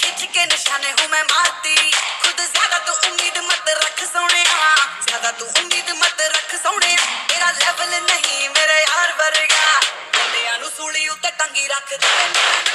के निशाने हूँ मैं मारती खुद ज्यादा तू उम्मीद मत रख सोने ज्यादा तू उम्मीद मत रख सोने तेरा लेवल नहीं मेरे यार वर्गा ਬੰਦਿਆਂ ਨੂੰ ਸੂਲੀ ਉੱਤੇ ਟੰਗੀ ਰੱਖ ਦੇ